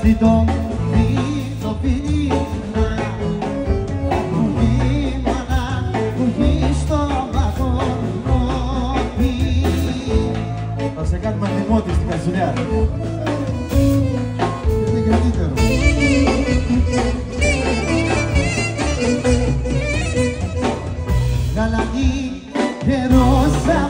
Το dom vi so vi Θα σε κάνουμε ανεμότη στην Καζουλιά. Είναι και ρόσα